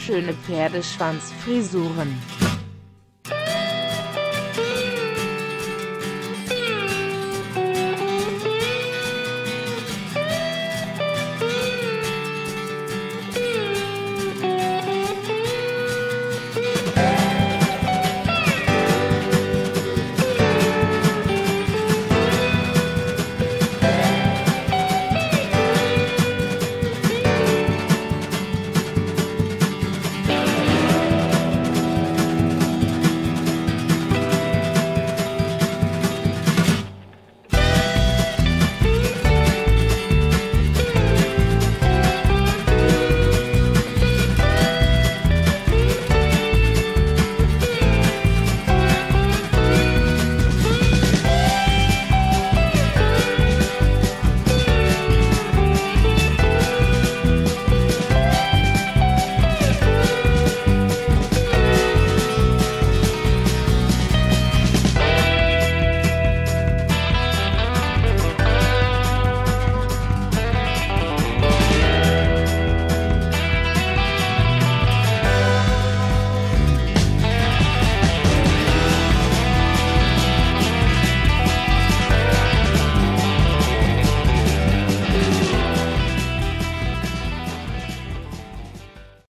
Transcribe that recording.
schöne Pferdeschwanzfrisuren.